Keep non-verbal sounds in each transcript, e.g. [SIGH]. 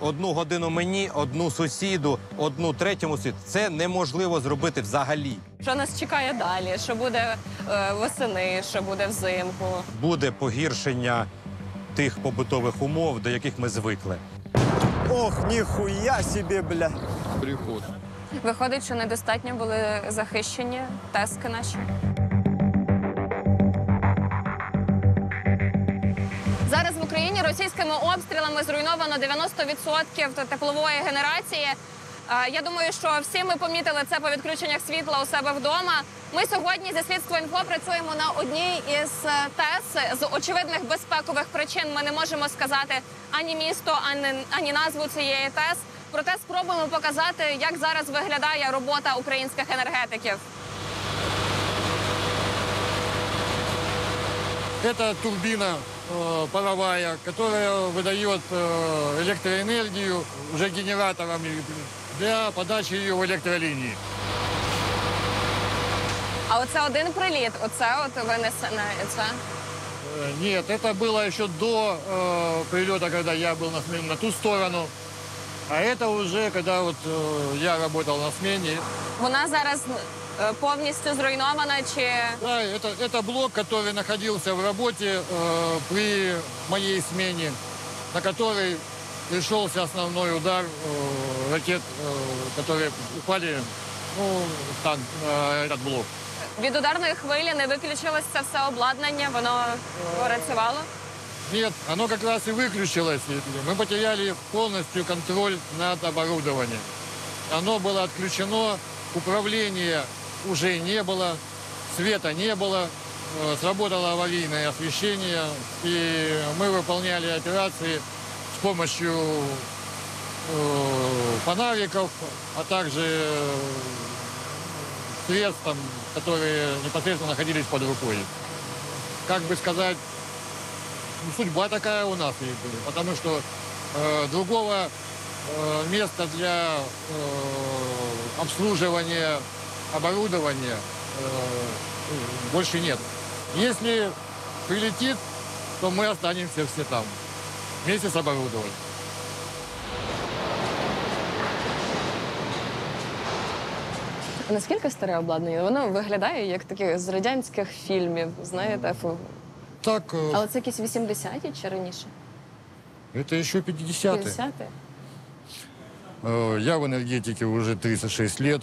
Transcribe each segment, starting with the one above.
Одну годину мені, одну сусіду, одну третьому сусіду. Це неможливо зробити взагалі. Що нас чекає далі? Що буде е, восени, що буде взимку? Буде погіршення тих побутових умов, до яких ми звикли. Ох, ніхуя собі, бля. приход. Виходить, що недостатньо були захищені тески наші. Російськими обстрілами зруйновано 90% теплової генерації. Е, Я думаю, що всі ми помітили це по відключеннях світла у себе вдома. Ми сьогодні зі слідства інфо працюємо на одній із е, ТЕС. З очевидних безпекових причин ми не можемо сказати ані місто, ані, ані назву цієї ТЕС. Проте спробуємо показати, як зараз виглядає робота українських енергетиків. Это турбина э, паровая, которая выдает э, электроэнергию уже генераторами для подачи ее в электролинии. А оце один приліт. Оце от винесене. Це Э, Нет, это было еще до э, прилета, когда я был на смене на ту сторону. А это уже, когда вот э, я работал на смене. вона зараз е, повністю зруйнована. Чи Да, это, это блок, который находился в работе э, при моей смене, на который пришелся основной удар э, ракет, э, которые упали ну, там, на этот блок. від ударної хвилі не виключилось це все обладнання? Воно працювало? Нет, оно как раз и выключилось. и Мы потеряли полностью контроль над оборудованием. Оно было отключено, управления уже не было, света не было, э, сработало аварийное освещение, и мы выполняли операции с помощью э, фонариков, а также э, средств, которые непосредственно находились под рукой. Как бы сказать, ну, судьба такая у нас, потому что другого места для обслуживания оборудования э, больше нет. Если прилетит, то мы останемся все там, вместе с оборудованием. А наскільки старе обладнання? Воно виглядає як таке з радянських фільмів, знаєте, фу. Так, э, але це якісь 80-ті чи раніше? это еще 50-е. 50-ті? Э, Я в энергетике уже 36 лет.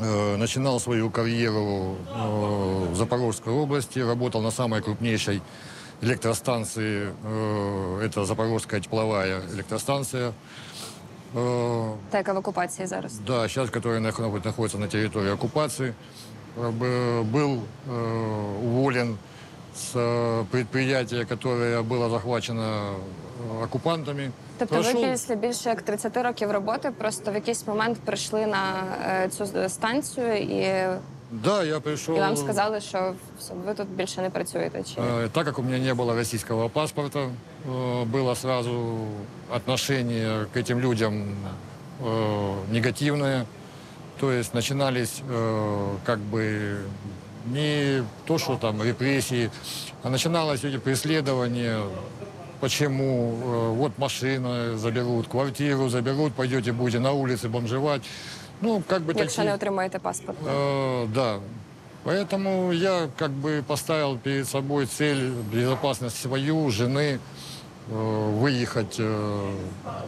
Э, Начинал свою карьеру э, в Запорожской области, работал на самой крупнейшей электростанции, э, это Запорожская тепловая электростанция. Э, Та яка в окупації зараз? Да, сейчас, которая нах- находится на территории оккупации. Э, б- Был э, уволен с э, предприятия, которое было захвачено э, оккупантами. Тобто ви Прошел- після більше як 30 років роботи просто в якийсь момент прийшли на е, цю станцію і, Да, я пришел... і вам сказали, що все, ви тут більше не працюєте. Чи Э, Так как у меня не было российского паспорта, э, было сразу отношение к этим людям э, негативное. То есть начинались э, как бы не то, что там репрессии, а начиналось эти преследования. Почему? Э, Вот машина заберут, квартиру заберут, пойдете, будете на улице бомжевать. Ну, как бы якщо такие- не отримаєте паспорт? Э, да. Поэтому я как бы поставил перед собой цель безопасность свою, жены, э, Выехать э,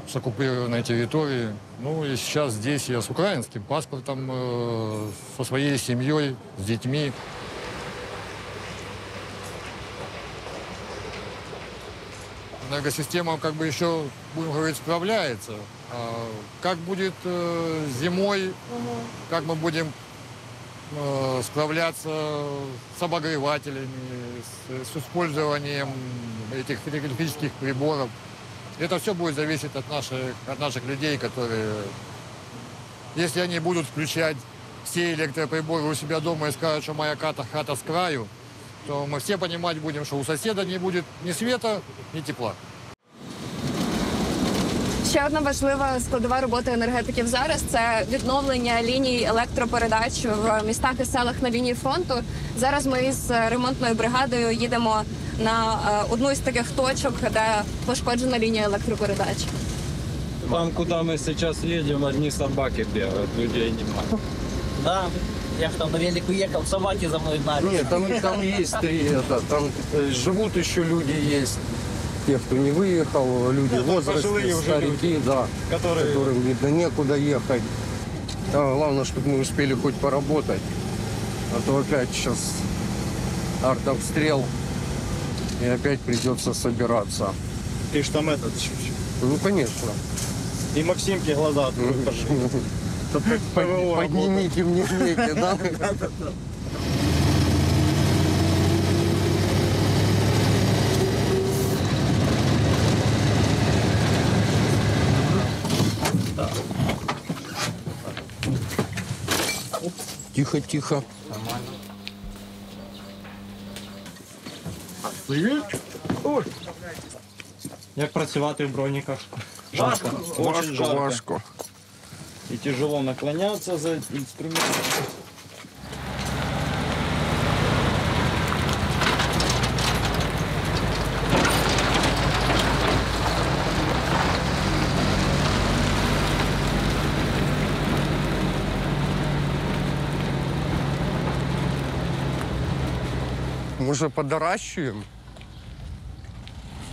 с оккупированной территории. Ну и сейчас здесь я с украинским паспортом, э, со своей семьей, с детьми. Энергосистема как бы еще, будем говорить, справляется. А как будет э, зимой, как мы будем э, справляться с обогревателями, с, с использованием этих электрических приборов. Это все будет зависеть от наших, от наших людей, которые, если они будут включать все электроприборы у себя дома и скажут, что моя хата, хата с краю, то мы все понимать будем, что у соседа не будет ни света, ни тепла. Ще одна важлива складова роботи енергетиків зараз це відновлення ліній електропередач в містах і селах на лінії фронту. Зараз ми з ремонтною бригадою їдемо на е, одну із таких точок, де пошкоджена лінія електропередач. Там, куда мы сейчас едем, одни собаки бегают, людей нема. Да, я ж там на велику ехал, собаки за мной гнали. Нет, там, там есть три, это, там э, живут еще люди есть. Те, кто не выехал, люди в возрасте, старики, да, которым, видно, некуда ехать. А главное, чтобы мы успели хоть поработать. А то опять сейчас артобстрел, и опять придется собираться. Ты ж там этот, Ну, конечно. и Максимке глаза открой. [LAUGHS] Под- Поднимите мне [LAUGHS] веки, да? Тихо, тихо. Як працювати в броніках? Жарко, очень жарко. важко. И тяжело наклоняться за инструментом. Может, подоращиваем?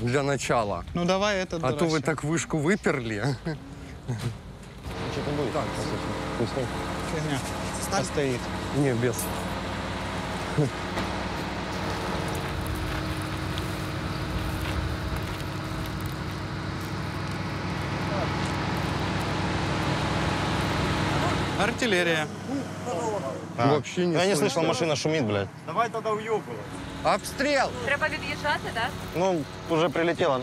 Для начала. Ну давай это А то вы так вышку выперли. Фигня. стоит. Не, без. Артиллерия. Вообще не Я не слышно. слышал, машина шумит, блядь. Давай тогда уебывай. Обстрел! Треба від'їжджати, так? Ну, уже прилетела.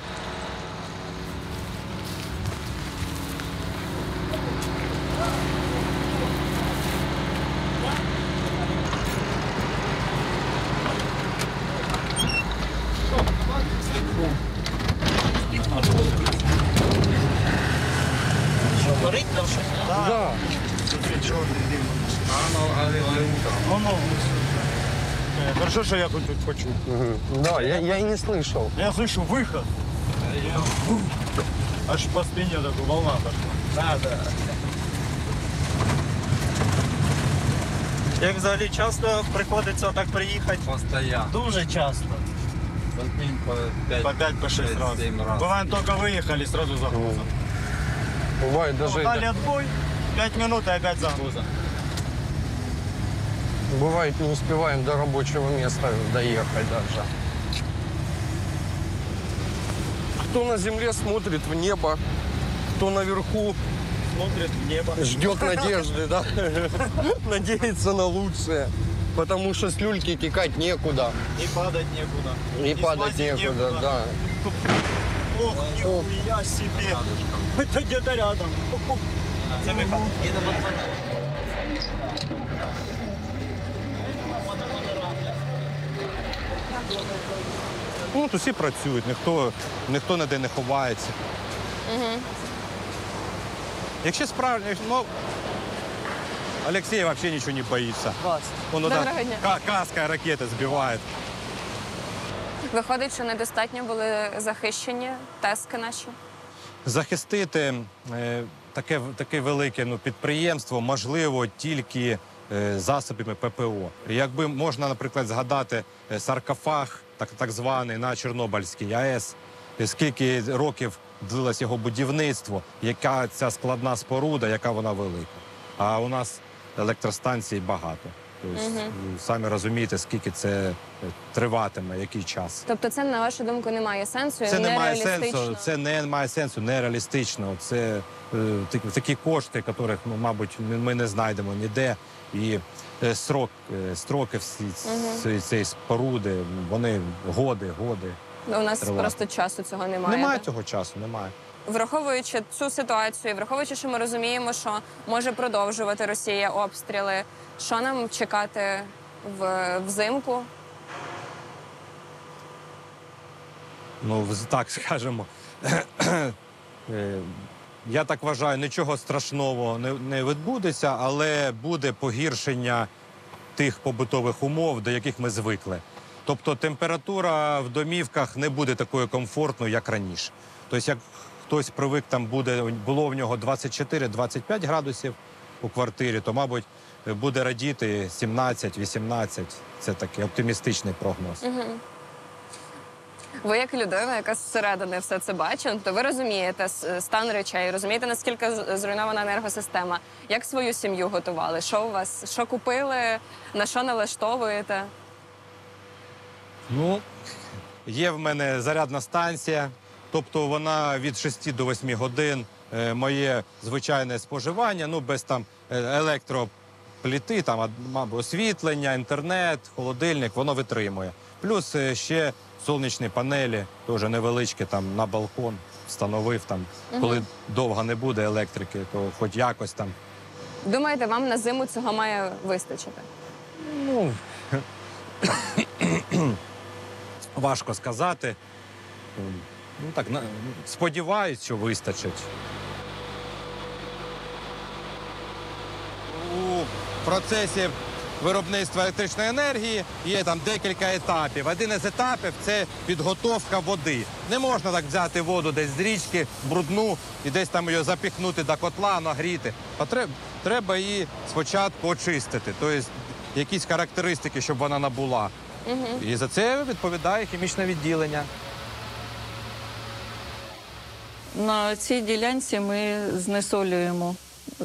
Что я хоть тут хочу. Да, я, я и не слышал. Я слышу выход. Аж по спине такая волна пошла. Да, да. Як взагалі часто приходиться так приїхати? Постоянно. Дуже часто. По 5, По 5 по 6 раз. 7 раз. Бываем только выехали, сразу загрузом. Бывает даже, Дали отбой, 5 минут и опять загруза. Бывает не успеваем до рабочего места доехать даже. Кто на земле смотрит в небо, кто наверху Смотрит в небо. ждет надежды, да? [LAUGHS] Надеется на лучшее. Потому что с люльки текать некуда. И падать некуда. И И падать некуда, некуда. да. Ох, нихуя себе. Это где-то рядом. Це ми Ну, тут всі працюють, ніхто, ніхто ніде не ховається. Якщо справді, ну, Олексій взагалі нічого не боїться. Он Доброго дня. ка- каска ракети збиває. Виходить, що недостатньо були захищені тески наші. Захистити е, таке, таке велике ну, підприємство можливо тільки е, засобами ППО. Якби можна, наприклад, згадати е, саркофаг, так, так званий на Чорнобильській АЕС, скільки років длилось його будівництво, яка ця складна споруда, яка вона велика. А у нас електростанцій багато. Тобто, ну, самі розумієте, скільки це е, триватиме, який час. Тобто, це на вашу думку не має сенсу Це не має сенсу. Це не має сенсу, нереалістично. Це е, такі, кошти, яких, ну, мабуть, ми- не знайдемо ніде. І е, срок, е, строки всі цієї цієї споруди, вони годи, годи. У нас Триває. просто часу цього немає. Немає так? цього часу, немає. Враховуючи цю ситуацію, враховуючи, що ми розуміємо, що може продовжувати Росія обстріли, що нам чекати в взимку? Ну, так [LAUGHS] скажемо. Е, Я так вважаю, нічого страшного не, не відбудеться, але буде погіршення тих побутових умов, до яких ми звикли. Тобто температура в домівках не буде такою комфортною, як раніше. Тобто, як хтось привик, там буде було в нього 24-25 градусів у квартирі, то, мабуть, буде радіти 17-18. Це такий оптимістичний прогноз. Ви як людина, яка зсередини все це бачить, то ви розумієте с- стан речей, розумієте, наскільки з- зруйнована енергосистема. Як свою сім'ю готували? Що у вас? Що купили? На що налаштовуєте? Ну, є в мене зарядна станція, тобто вона від 6 до 8 годин. Е, Моє звичайне споживання, ну без там е, електропліти, там мабуть, освітлення, інтернет, холодильник, воно витримує. Плюс е, ще сонячні панелі, теж невеличкі там на балкон встановив там. Коли довго не буде електрики, то хоч якось там. Думаєте, вам на зиму цього має вистачити? Ну [COUGHS] [COUGHS] важко сказати. Ну так, на- сподіваюсь, що вистачить. У процесі виробництва електричної енергії є там декілька етапів. Один із етапів це підготовка води. Не можна так взяти воду десь з річки, брудну і десь там її запіхнути до котла, нагріти. А треба її спочатку очистити, тобто якісь характеристики, щоб вона набула. І за це відповідає хімічне відділення. На цій ділянці ми знесолюємо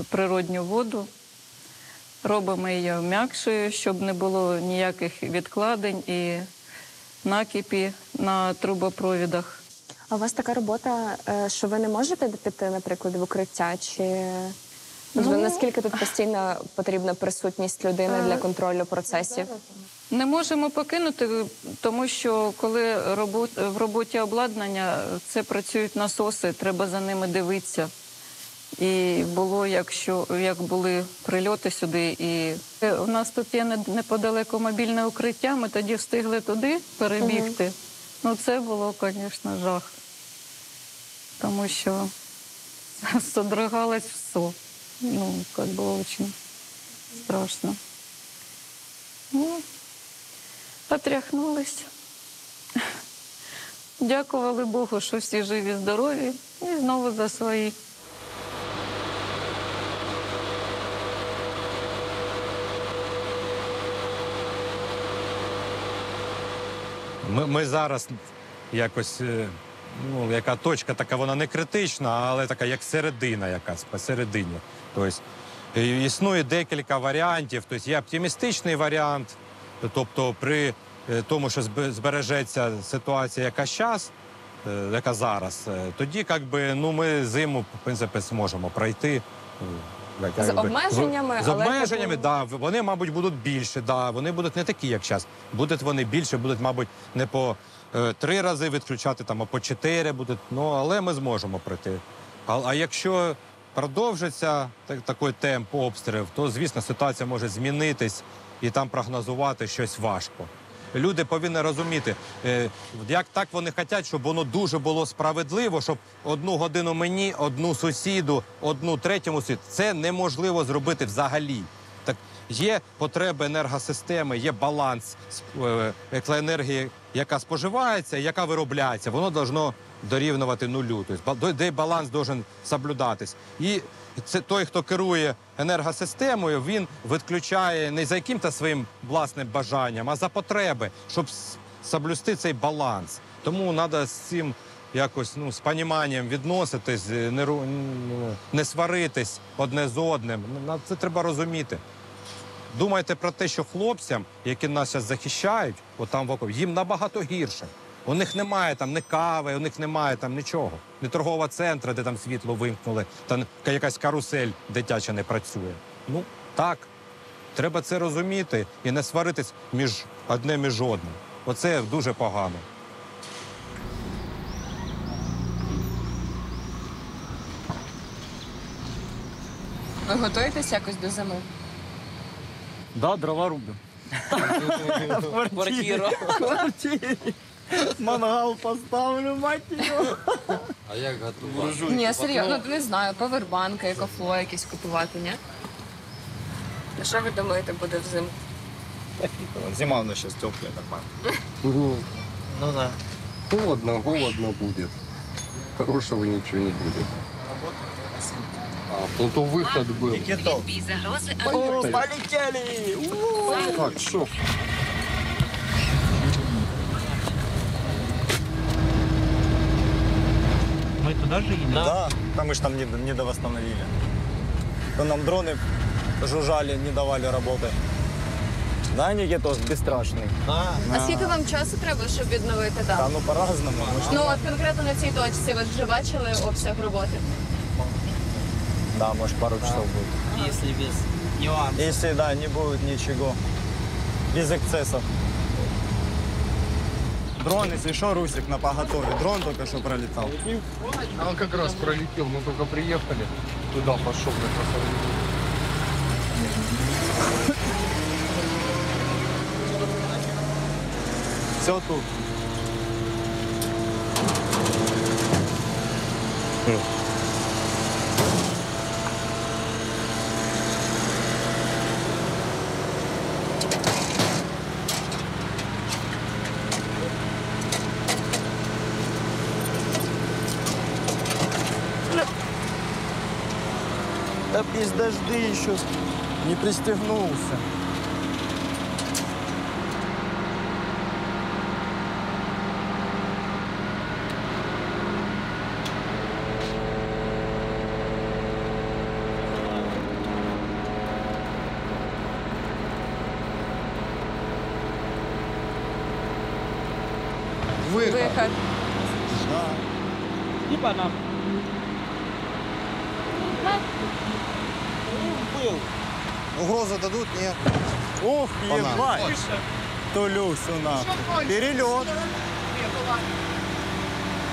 природню воду, робимо її м'якшою, щоб не було ніяких відкладень і накипі на трубопровідах. А у вас така робота, е, що ви не можете піти, наприклад, в укриття? Чи Ну. наскільки тут постійно потрібна присутність людини для контролю процесів? Не можемо покинути, тому що коли робот, в роботі обладнання це працюють насоси, треба за ними дивитися. І було, якщо як були прильоти сюди, і у нас тут є не- неподалеку мобільне укриття. Ми тоді встигли туди перебігти. Ну це було, звісно, жах, тому що [LAUGHS] содрогалось все. Ну, як було дуже страшно. Ну, Потряхнулись. Дякували Богу, що всі живі, здорові, і знову за свої. Ми, ми зараз якось, е, ну, яка точка така, вона не критична, але така як середина якась посередині. Тобто е, існує декілька варіантів. Тобто є оптимістичний варіант, тобто при е, тому, що збережеться ситуація, яка зараз, яка зараз, е, тоді як би, ну, ми зиму, в принципі, зможемо пройти. е, як- З якби, обмеженнями, з але обмеженнями, типу- да, вони, мабуть, будуть більше, да, вони будуть не такі, як зараз. Будуть вони більше, будуть, мабуть, не по е, три рази відключати, там, а по чотири будуть. Ну, але ми зможемо пройти. А, а якщо продовжиться так, такий темп обстрілів, то, звісно, ситуація може змінитись і там прогнозувати щось важко. Люди повинні розуміти, е, як так вони хочуть, щоб воно дуже було справедливо, щоб одну годину мені, одну сусіду, одну третьому світу. Це неможливо зробити взагалі. Так є потреби енергосистеми, є баланс е, електроенергії, яка споживається, і яка виробляється. Воно должно дорівнювати нулю. Тобто де баланс должен соблюдатись. І це той, хто керує енергосистемою, він відключає не за яким-то своїм власним бажанням, а за потреби, щоб соблюсти цей баланс. Тому треба з цим якось ну, з поніманням відноситись, е, не, не сваритись одне з одним. Це треба розуміти. Думайте про те, що хлопцям, які нас захищають, отам вокруг, їм набагато гірше. У них немає там ні кави, у них немає там нічого. Ні торгового центру, де там світло вимкнули, та якась карусель дитяча не працює. Ну так, треба це розуміти і не сваритись між одним між одним. Оце дуже погано. Ви готуєтесь якось до зими? Да, дрова рубим. Квартиру. Мангал поставлю, мать його. А як готувати? Ні, серйозно, ну, не знаю, павербанки, екофло якісь купувати, ні? А що ви думаєте, буде взимку? Зима у нас сейчас теплая, нормально. Ну, Ну да. холодно, голодно будет. хорошего ничего не будет. А, ну то выход был. О, полетели! Так, что? Мы туда же едем? Да, там мы же там не, не довосстановили. То нам дроны жужжали, не давали работы. Да, Никитос, бесстрашный. А скільки вам часу треба, щоб відновити Да, там? ну по-разному. Мы ж- Ну от конкретно на цій точці ви вже бачили обсяг роботи. Да, может пару часов будет. Если без нюансов. Если, да, не будет ничего. Без эксцессов. Дрон, если что, Русик на поготове. Дрон только что пролетал. А он как раз пролетел, мы только приехали. Туда пошел на красавец. Все тут. Да без дожди еще не пристегнулся. Виход. Типа нам. Угрозу дадут? Нет. Ох, ебать. Тулюсю нахуй. Перелет.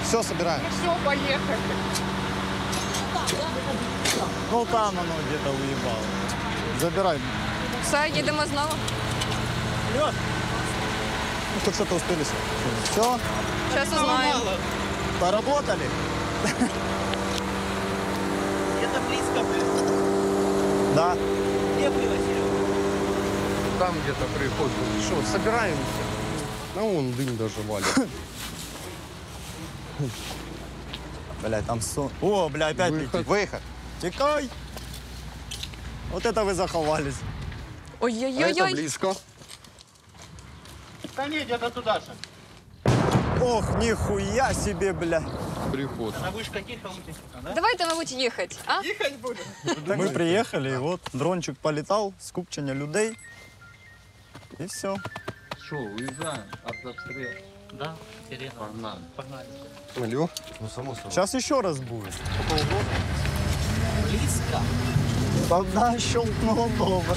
Все, собираем. Все, поїхали. Ну там оно где-то уебало. Забирай. Все, їдемо знову. Ну, хоть что-то успели. Все, Зараз узнаємо. поработали. [LAUGHS] Там где-то приход был. Что, собираемся? Ну, вон дым даже валит. Блядь, там сон. О, бля, опять Выход. летит. Выход. Текай. Вот это вы заховались. А это Ой-ой-ой. близко. Да нет, где-то туда же. Ох, нихуя себе, бля. Приход. Она вышка тихо, да? Давайте, мабуть, їхати. А? Мы приехали, и вот дрончик полетал, скупчення людей. И все. Что, уезжаем от обстрела? Да, интересно. Погнали. Погнали. Алло. Сейчас еще раз будет. Близко. Тогда щелкнуло добре.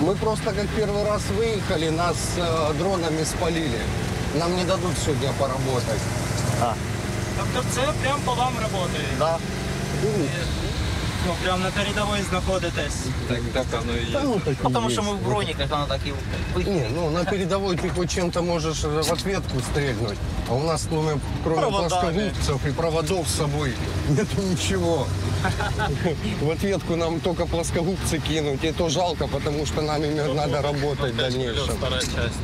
Мы просто как первый раз выехали, нас э, дронами спалили. Нам не дадут сегодня поработать. Тобто це прям по вам працює? Да. Ну, прям на передовій знаходитесь. Так, так оно и есть. Ну, так и Потому що есть, ми в да. броніках, воно так і ви- Не, ну на передовой ты хоть чем-то можешь э, в ответку стрельнуть. А у нас кроме, кроме Проводами. плоскогубцев и проводов с собой нету ничего. В ответку нам только плоскогубцы кинуть. И то жалко, потому что нам ими надо работать в дальнейшем. Вторая часть.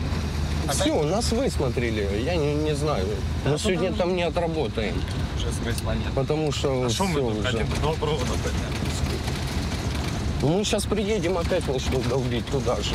Все, нас высмотрели. Я не, не знаю. Но сегодня там не отработаем. Уже смысла нет. Потому что А что мы тут уже. хотим? Провода. Ну, мы сейчас приедем, опять начнем долбить туда же.